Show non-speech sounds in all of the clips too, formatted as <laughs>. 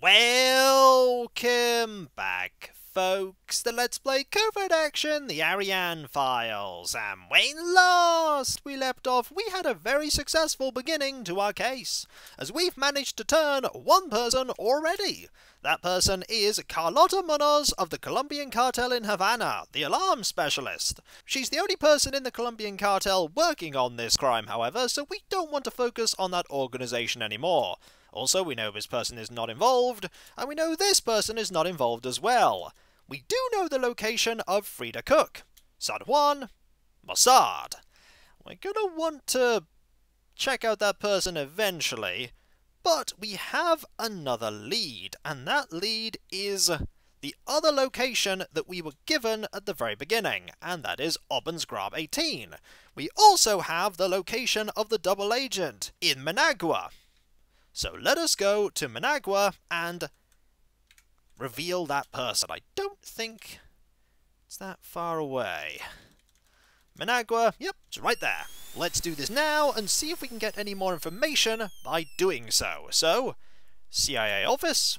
Welcome back, folks, the Let's Play Covert Action, the Ariane Files, and when last we left off, we had a very successful beginning to our case, as we've managed to turn one person already. That person is Carlota Munoz of the Colombian cartel in Havana, the alarm specialist. She's the only person in the Colombian cartel working on this crime, however, so we don't want to focus on that organization anymore. Also, we know this person is not involved, and we know this person is not involved as well. We do know the location of Frida Cook, San Juan, Mossad. We're gonna want to check out that person eventually, but we have another lead, and that lead is the other location that we were given at the very beginning, and that is Obbensgrab 18. We also have the location of the double agent in Managua. So let us go to Managua and reveal that person. I don't think it's that far away. Managua, yep, it's right there. Let's do this now and see if we can get any more information by doing so. So, CIA office.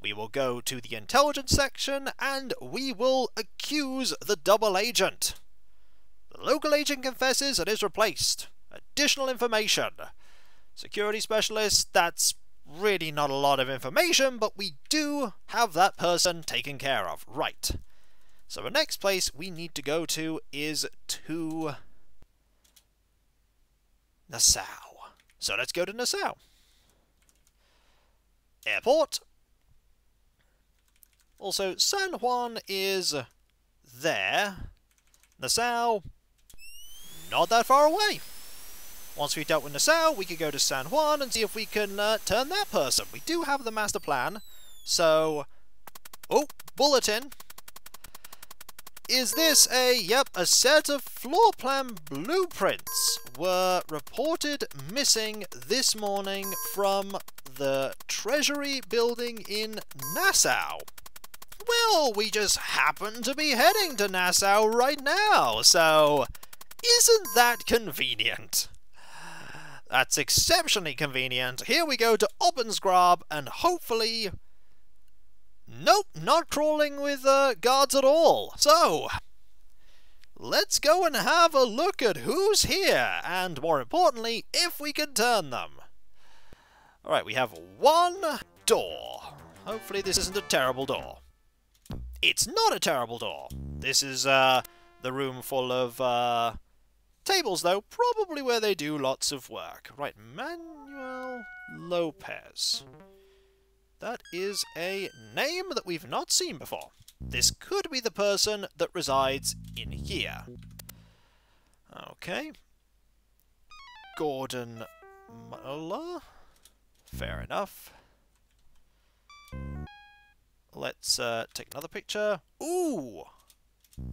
We will go to the intelligence section and we will accuse the double agent. The local agent confesses and is replaced. Additional information. Security specialist, that's really not a lot of information, but we do have that person taken care of. Right. So the next place we need to go to is to Nassau. So let's go to Nassau. Airport. Also, San Juan is there. Nassau, not that far away. Once we've dealt with Nassau, we could go to San Juan and see if we can uh, turn that person. We do have the master plan, so... Oh, bulletin. Is this a, yep, a set of floor plan blueprints were reported missing this morning from the Treasury building in Nassau? Well, we just happen to be heading to Nassau right now, so isn't that convenient? That's exceptionally convenient. Here we go to Obbensgrab, and hopefully... Nope, not crawling with uh, guards at all. So, let's go and have a look at who's here, and more importantly, if we can turn them. Alright, we have one door. Hopefully this isn't a terrible door. It's not a terrible door. This is uh, the room full of uh, Tables, though, probably where they do lots of work. Right, Manuel Lopez. That is a name that we've not seen before. This could be the person that resides in here. Okay. Gordon Muller. Fair enough. Let's uh, take another picture. Ooh!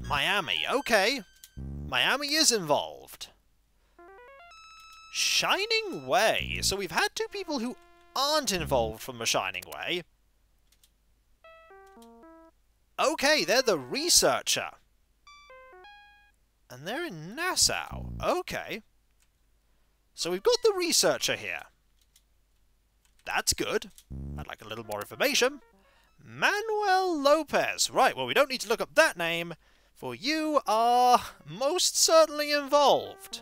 Miami, okay. Miami is involved. Shining Way. So we've had two people who aren't involved from the Shining Way. Okay, they're the researcher. And they're in Nassau. Okay. So we've got the researcher here. That's good. I'd like a little more information. Manuel Lopez. Right, well, we don't need to look up that name for you are most certainly involved.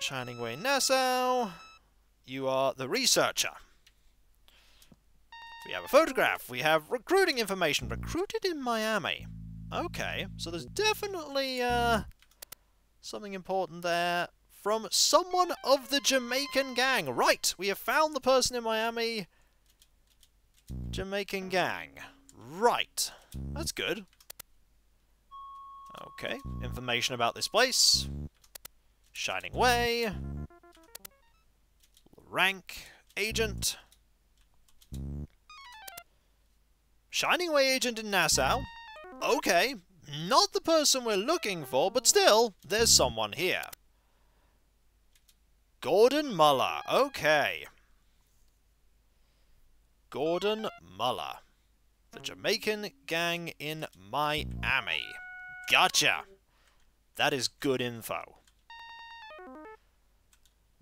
Shining Way Nassau, you are the researcher. We have a photograph, we have recruiting information, recruited in Miami. Okay, so there's definitely uh, something important there from someone of the Jamaican gang. Right, we have found the person in Miami. Jamaican gang. Right. That's good. Okay, information about this place. Shining Way. Rank. Agent. Shining Way agent in Nassau. Okay, not the person we're looking for, but still, there's someone here. Gordon Muller. Okay. Gordon Muller. The Jamaican gang in Miami. Gotcha! That is good info.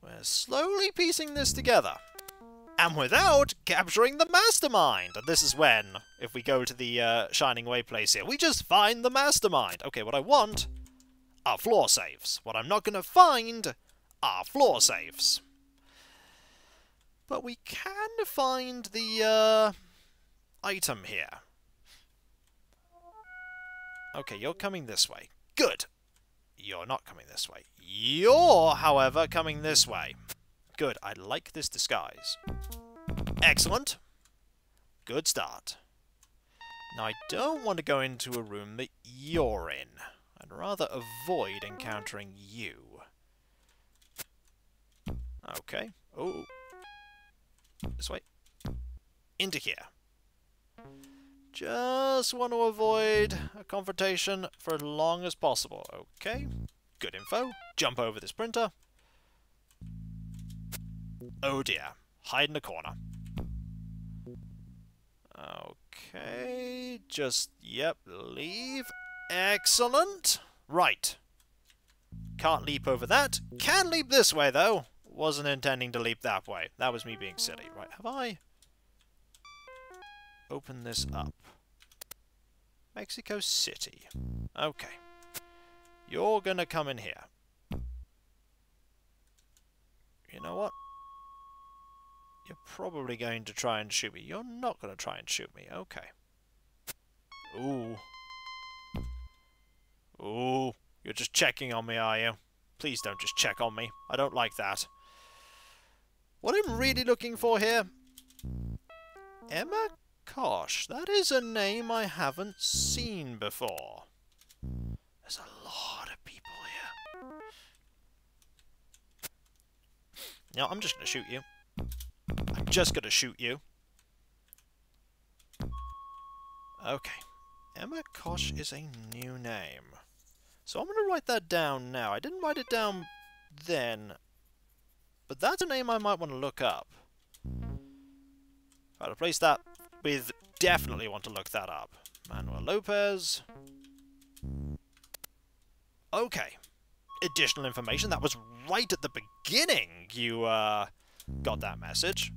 We're slowly piecing this together. and without capturing the mastermind. And this is when, if we go to the uh, Shining Way place here, we just find the mastermind. Okay, what I want are floor saves. What I'm not going to find are floor saves. But we can find the uh, item here. Okay, you're coming this way. Good. You're not coming this way. You're, however, coming this way. Good, I like this disguise. Excellent. Good start. Now, I don't want to go into a room that you're in. I'd rather avoid encountering you. Okay. Oh. This way. Into here. Just want to avoid a confrontation for as long as possible. Okay. Good info. Jump over this printer. Oh dear. Hide in the corner. Okay. Just, yep, leave. Excellent. Right. Can't leap over that. Can leap this way, though. Wasn't intending to leap that way. That was me being silly. Right, have I opened this up? Mexico City. Okay. You're gonna come in here. You know what? You're probably going to try and shoot me. You're not going to try and shoot me. Okay. Ooh. Ooh. You're just checking on me, are you? Please don't just check on me. I don't like that. What I'm really looking for here... Emma Kosh. That is a name I haven't seen before. There's a lot of people here. No, I'm just going to shoot you. I'm just going to shoot you. Okay. Emma Kosh is a new name. So I'm going to write that down now. I didn't write it down then, but that's a name I might want to look up. I'll replace that with definitely want to look that up. Manuel Lopez. Okay. Additional information. That was right at the beginning you uh, got that message.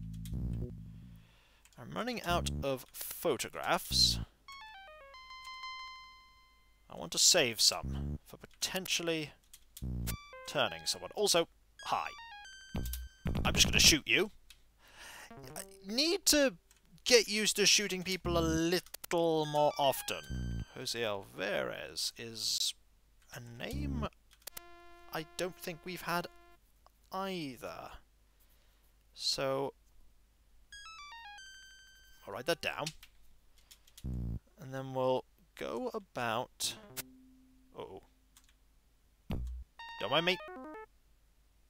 I'm running out of photographs. I want to save some for potentially turning someone. Also, hi. I'm just going to shoot you. I need to get used to shooting people a little more often. Jose Alvarez is a name I don't think we've had either. So, I'll write that down. And then we'll go about... Uh oh. Don't mind me.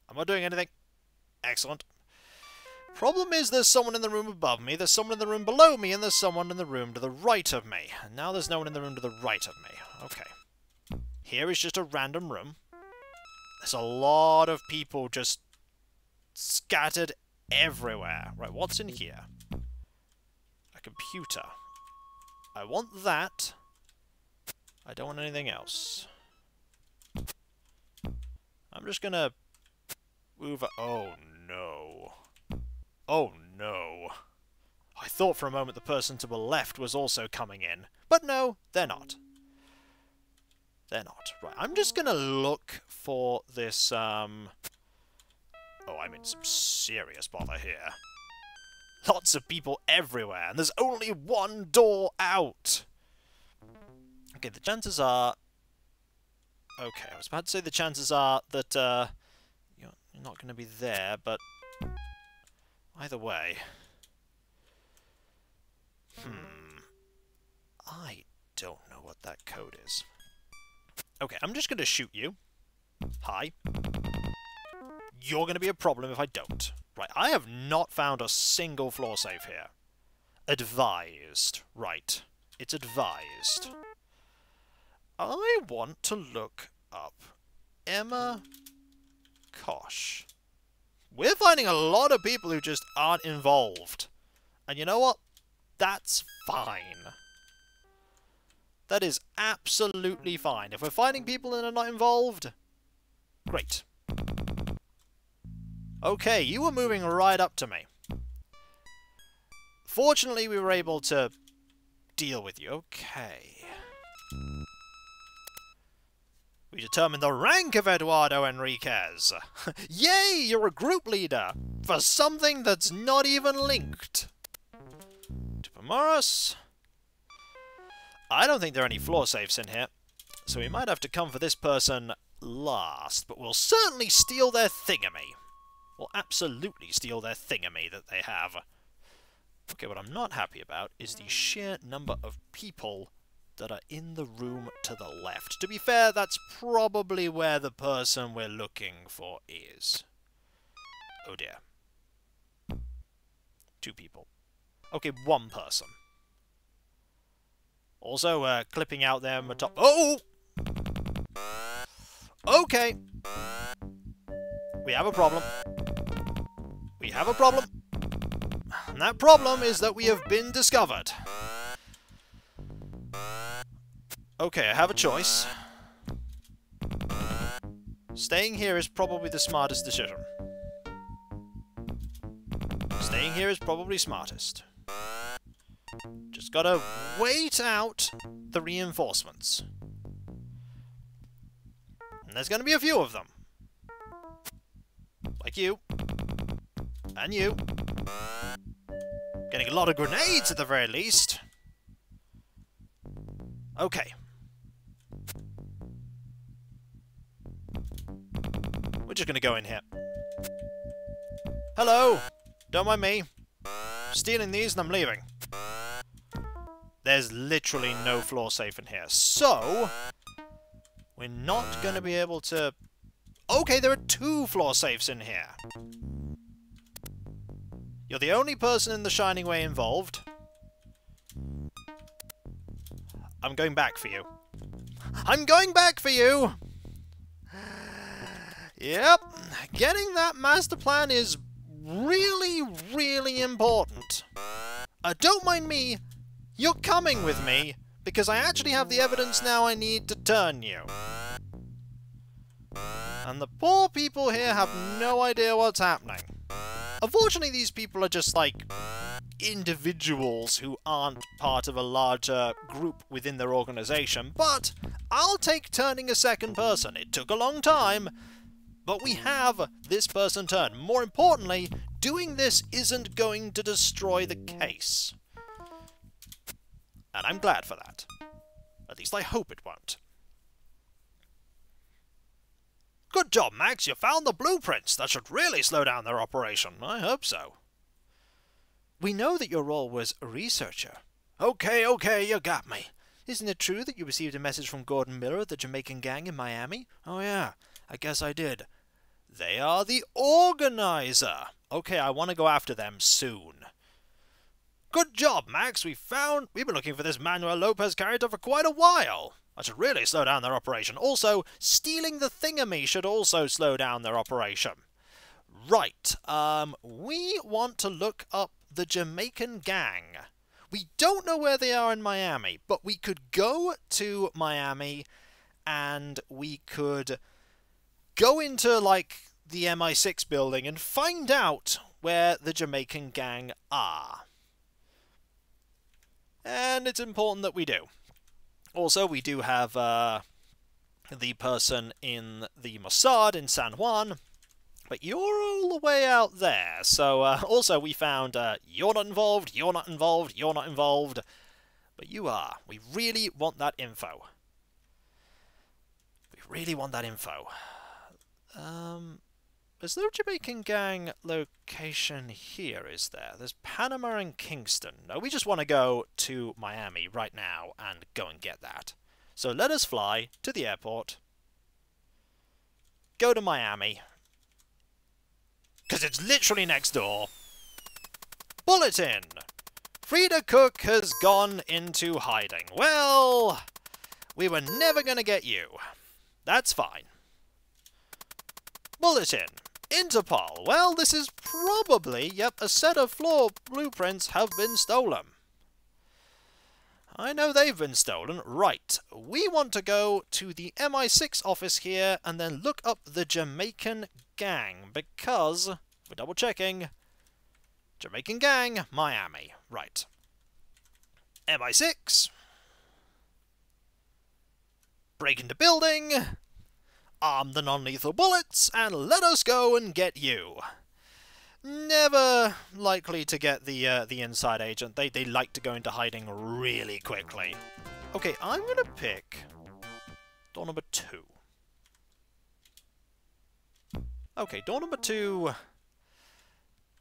I'm not doing anything. Excellent. Problem is there's someone in the room above me, there's someone in the room below me, and there's someone in the room to the right of me. And now there's no one in the room to the right of me. Okay. Here is just a random room. There's a lot of people just scattered everywhere. Right, what's in here? A computer. I want that. I don't want anything else. I'm just gonna move... Oh, no. Oh, no. I thought for a moment the person to the left was also coming in. But no, they're not. They're not. Right, I'm just gonna look for this, um... Oh, I'm in some serious bother here. Lots of people everywhere, and there's only one door out! Okay, the chances are... Okay, I was about to say the chances are that, uh... You're not to be there, but... Either way... Hmm... I don't know what that code is. Okay, I'm just going to shoot you. Hi you're going to be a problem if I don't. Right, I have not found a single floor safe here. Advised. Right. It's advised. I want to look up Emma Kosh. We're finding a lot of people who just aren't involved. And you know what? That's fine. That is absolutely fine. If we're finding people that are not involved, great. Okay, you were moving right up to me. Fortunately, we were able to deal with you. Okay. We determine the rank of Eduardo Enriquez. <laughs> Yay, you're a group leader for something that's not even linked. To Pomoris. I don't think there are any floor safes in here, so we might have to come for this person last, but we'll certainly steal their thingamy. We'll absolutely steal their thingamy that they have. Okay, what I'm not happy about is the sheer number of people that are in the room to the left. To be fair, that's probably where the person we're looking for is. Oh dear. Two people. Okay, one person. Also, uh, clipping out them top. Oh! Okay. We have a problem. We have a problem. And that problem is that we have been discovered. Okay, I have a choice. Staying here is probably the smartest decision. Staying here is probably smartest. Just gotta wait out the reinforcements. And there's gonna be a few of them. Like you. And you. Getting a lot of grenades at the very least. Okay. We're just gonna go in here. Hello! Don't mind me. Stealing these and I'm leaving. There's literally no floor safe in here. So, we're not going to be able to... Okay, there are two floor safes in here. You're the only person in the Shining Way involved. I'm going back for you. I'm going back for you! Yep, getting that master plan is really, really important. Uh, don't mind me, you're coming with me, because I actually have the evidence now I need to turn you. And the poor people here have no idea what's happening. Unfortunately, these people are just like individuals who aren't part of a larger group within their organization, but I'll take turning a second person. It took a long time, but we have this person turned. More importantly, doing this isn't going to destroy the case. And I'm glad for that. At least I hope it won't. Good job, Max. You found the blueprints. That should really slow down their operation. I hope so. We know that your role was researcher. Okay, okay, you got me. Isn't it true that you received a message from Gordon Miller of the Jamaican gang in Miami? Oh yeah, I guess I did. They are the organizer. Okay, I want to go after them soon. Good job, Max. We found... We've been looking for this Manuel Lopez character for quite a while. That should really slow down their operation. Also, stealing the thingamy should also slow down their operation. Right, um, we want to look up the Jamaican gang. We don't know where they are in Miami, but we could go to Miami and we could go into, like, the MI6 building and find out where the Jamaican gang are and it's important that we do. Also, we do have uh, the person in the Mossad in San Juan, but you're all the way out there. So, uh, <laughs> also, we found uh, you're not involved, you're not involved, you're not involved, but you are. We really want that info. We really want that info. Um, is there a Jamaican gang location here, is there? There's Panama and Kingston. No, we just want to go to Miami right now and go and get that. So let us fly to the airport. Go to Miami. Because it's literally next door. Bulletin! Frida Cook has gone into hiding. Well, we were never going to get you. That's fine. Bulletin. Interpol. Well, this is probably, yep, a set of floor blueprints have been stolen. I know they've been stolen. Right. We want to go to the MI6 office here and then look up the Jamaican gang because, we're double checking, Jamaican gang, Miami. Right. MI6. Break into building. Arm the non-lethal bullets, and let us go and get you. Never likely to get the uh, the inside agent. They they like to go into hiding really quickly. Okay, I'm gonna pick door number two. Okay, door number two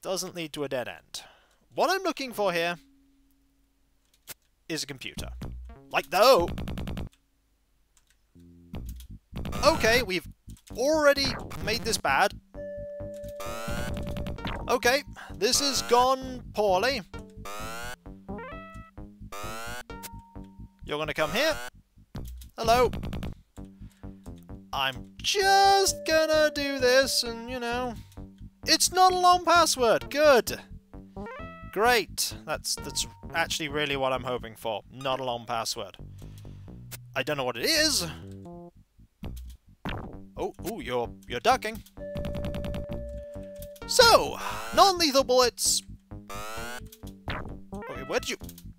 doesn't lead to a dead end. What I'm looking for here is a computer. Like, though... Okay, we've already made this bad. Okay, this has gone poorly. You're gonna come here. Hello. I'm just gonna do this and, you know... It's not a long password! Good! Great! That's, that's actually really what I'm hoping for. Not a long password. I don't know what it is. Oh, ooh, you're, you're ducking. So, non-lethal bullets. Okay, where did you...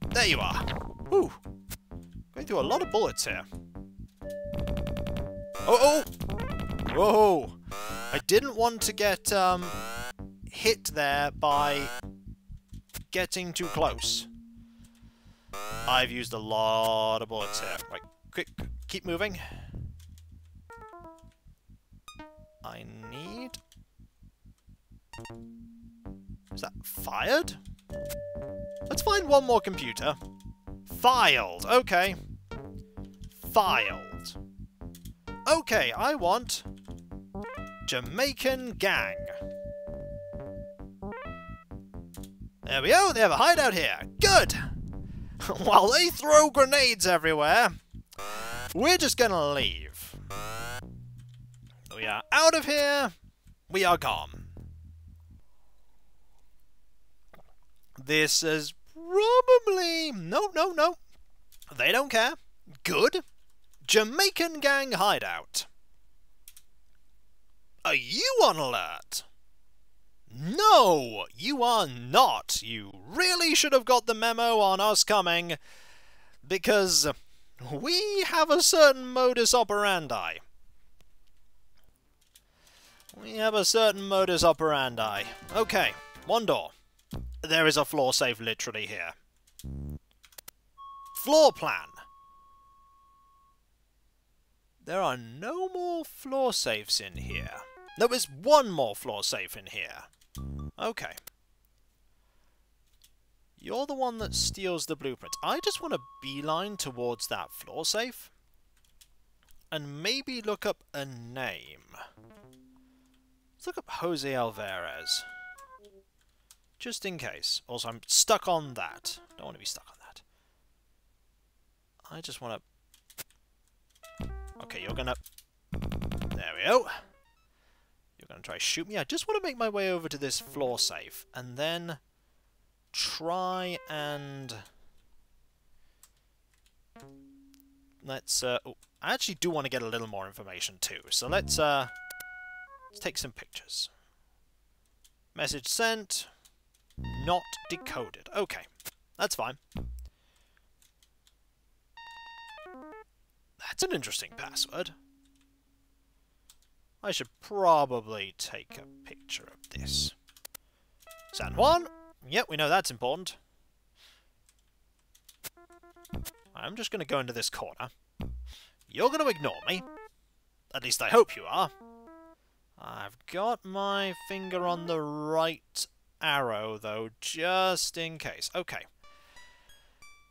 There you are. Ooh. Going through a lot of bullets here. Oh, oh! Whoa! I didn't want to get um, hit there by getting too close. I've used a lot of bullets here. Right, quick, keep moving. I need... Is that fired? Let's find one more computer. Filed, okay. Filed. Okay, I want Jamaican Gang. There we go, they have a hideout here. Good! <laughs> While they throw grenades everywhere, we're just gonna leave. We are out of here. We are gone. This is probably... No, no, no. They don't care. Good. Jamaican Gang Hideout. Are you on alert? No, you are not. You really should have got the memo on us coming, because we have a certain modus operandi. We have a certain modus operandi. Okay, one door. There is a floor safe literally here. Floor plan. There are no more floor safes in here. There is one more floor safe in here. Okay. You're the one that steals the blueprint. I just want to beeline towards that floor safe. And maybe look up a name. Let's look up Jose Alvarez. Just in case. Also, I'm stuck on that. Don't want to be stuck on that. I just want to Okay, you're gonna... There we go. You're gonna try shoot me. I just want to make my way over to this floor safe. And then... Try and... Let's, uh... Oh, I actually do want to get a little more information too. So let's, uh... Let's take some pictures. Message sent. Not decoded. Okay. That's fine. That's an interesting password. I should probably take a picture of this. San Juan? Yep, we know that's important. I'm just going to go into this corner. You're going to ignore me. At least I hope you are. I've got my finger on the right arrow, though, just in case. Okay.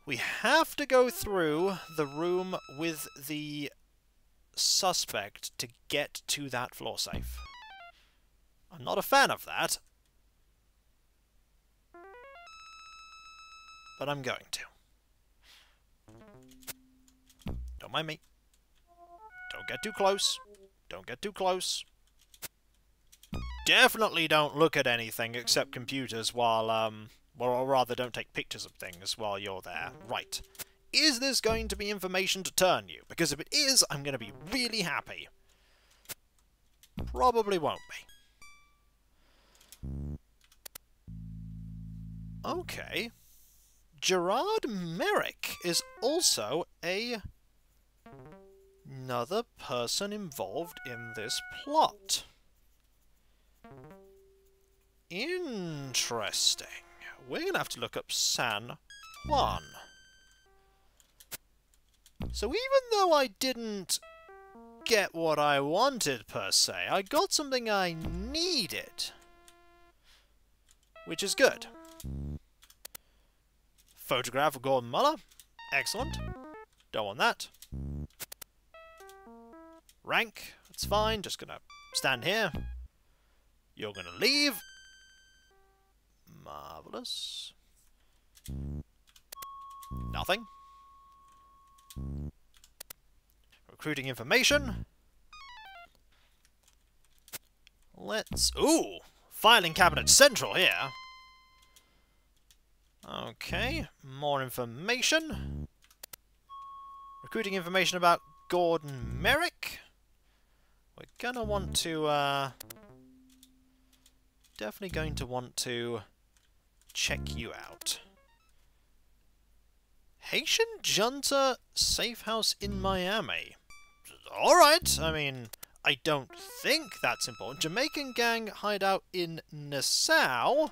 We have to go through the room with the suspect to get to that floor safe. I'm not a fan of that. But I'm going to. Don't mind me. Don't get too close. Don't get too close. Definitely don't look at anything except computers while, um, or rather, don't take pictures of things while you're there. Right. Is this going to be information to turn you? Because if it is, I'm going to be really happy. Probably won't be. Okay. Gerard Merrick is also a another person involved in this plot. Interesting. We're going to have to look up San Juan. So even though I didn't get what I wanted, per se, I got something I needed. Which is good. Photograph of Gordon Muller. Excellent. Don't want that. Rank. That's fine. Just gonna stand here. You're gonna leave. Marvellous. Nothing. Recruiting information. Let's... Ooh! Filing cabinet central here. Okay, more information. Recruiting information about Gordon Merrick. We're gonna want to, uh... Definitely going to want to check you out. Haitian Junta Safe House in Miami. Alright, I mean, I don't think that's important. Jamaican gang hideout in Nassau.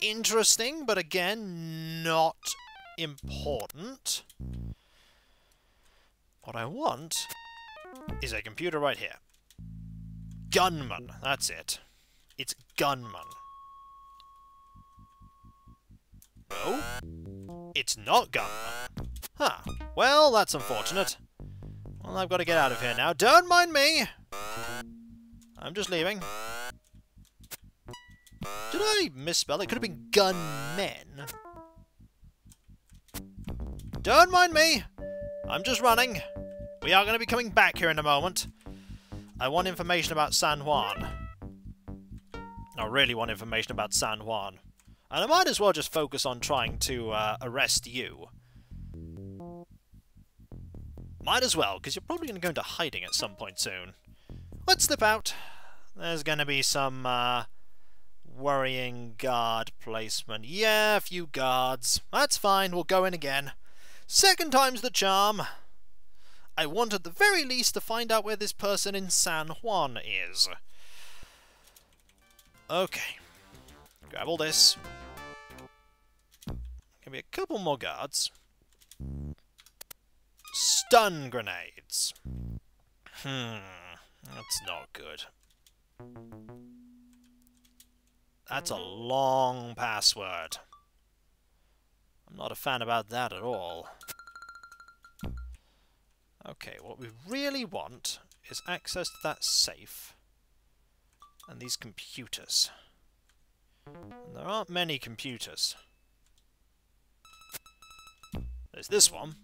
Interesting, but again, not important. What I want is a computer right here. Gunman, that's it. It's Gunman. Oh? It's not Gunman. Huh. Well, that's unfortunate. Well, I've got to get out of here now. Don't mind me! I'm just leaving. Did I misspell? It could have been gunmen. Don't mind me! I'm just running. We are going to be coming back here in a moment. I want information about San Juan. I really want information about San Juan. And I might as well just focus on trying to uh, arrest you. Might as well, because you're probably going to go into hiding at some point soon. Let's slip out. There's going to be some uh, worrying guard placement. Yeah, a few guards. That's fine, we'll go in again. Second time's the charm. I want at the very least to find out where this person in San Juan is. Okay. Grab all this. Give me a couple more guards. Stun grenades. Hmm, that's not good. That's a long password. I'm not a fan about that at all. Okay, what we really want is access to that safe and these computers. And there aren't many computers. There's this one.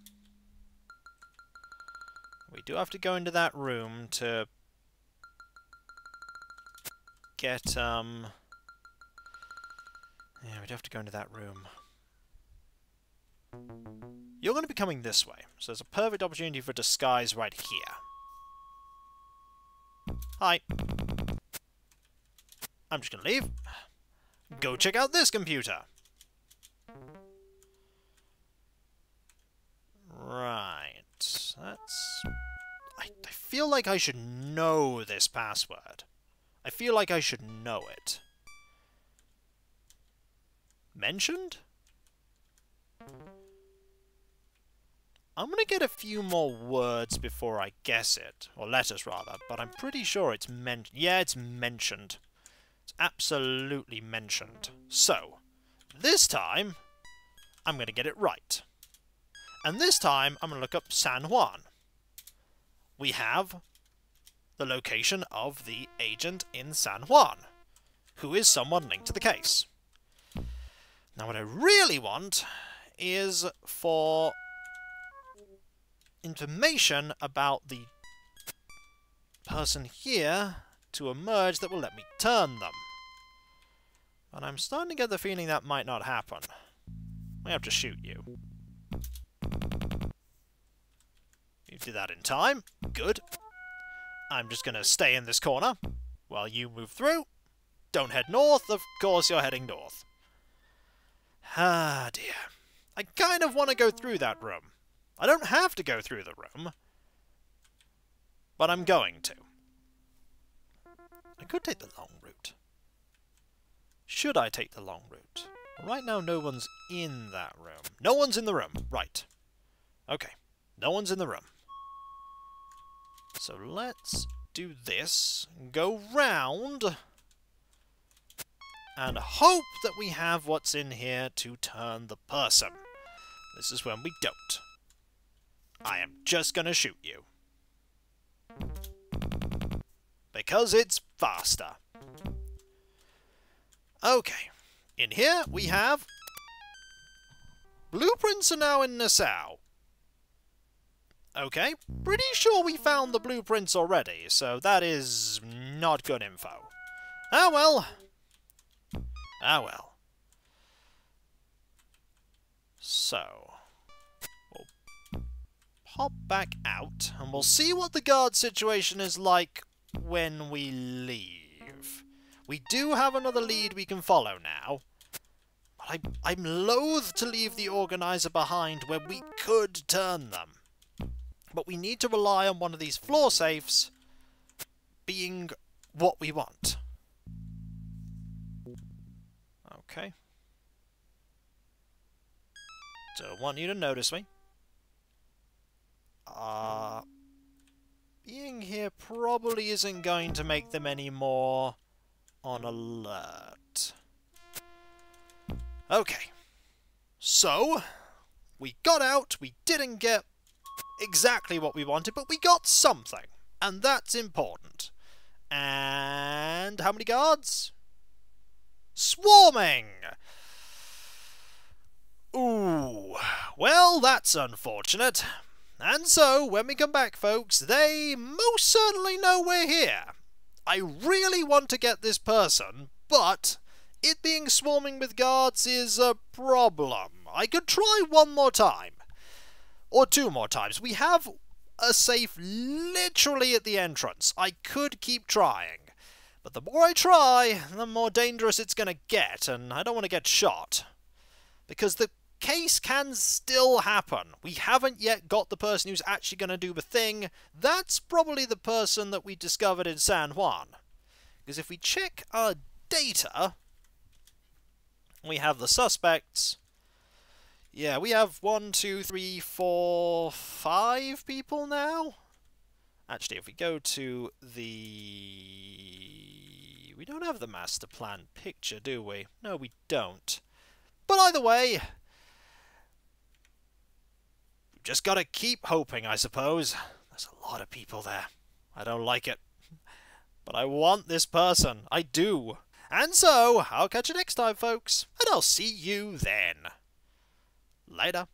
We do have to go into that room to get, um... Yeah, we do have to go into that room. You're going to be coming this way, so there's a perfect opportunity for disguise right here. Hi. I'm just going to leave. Go check out this computer. Right. That's... I, I feel like I should know this password. I feel like I should know it. Mentioned? I'm going to get a few more words before I guess it. Or letters, rather. But I'm pretty sure it's mentioned. Yeah, it's mentioned. It's absolutely mentioned. So, this time, I'm going to get it right. And this time, I'm going to look up San Juan. We have the location of the agent in San Juan, who is someone linked to the case. Now what I really want is for information about the person here to emerge that will let me turn them. And I'm starting to get the feeling that might not happen. I have to shoot you. Did that in time. Good. I'm just going to stay in this corner while you move through. Don't head north. Of course you're heading north. Ah, dear. I kind of want to go through that room. I don't have to go through the room. But I'm going to. I could take the long route. Should I take the long route? Right now, no one's in that room. No one's in the room. Right. Okay. No one's in the room. So let's do this. Go round. And hope that we have what's in here to turn the person. This is when we don't. I am just gonna shoot you. Because it's faster. Okay. In here, we have... Blueprints are now in Nassau. Okay, pretty sure we found the blueprints already, so that is not good info. Ah well. Ah well. So, we'll pop back out, and we'll see what the guard situation is like when we leave. We do have another lead we can follow now. But I, I'm loath to leave the organizer behind where we could turn them. But we need to rely on one of these floor safes being what we want. Okay. Don't want you to notice me. Uh, being here probably isn't going to make them any more on alert. Okay. So, we got out, we didn't get exactly what we wanted, but we got something. And that's important. And how many guards? Swarming! Ooh, well, that's unfortunate. And so, when we come back, folks, they most certainly know we're here. I really want to get this person, but it being swarming with guards is a problem. I could try one more time or two more times. We have a safe literally at the entrance. I could keep trying. But the more I try, the more dangerous it's going to get, and I don't want to get shot. Because the case can still happen. We haven't yet got the person who's actually going to do the thing. That's probably the person that we discovered in San Juan. Because if we check our data, we have the suspects, yeah, we have one, two, three, four, five people now? Actually, if we go to the... We don't have the master plan picture, do we? No, we don't. But either way, we've just got to keep hoping, I suppose. There's a lot of people there. I don't like it. But I want this person. I do. And so, I'll catch you next time, folks. And I'll see you then. Later.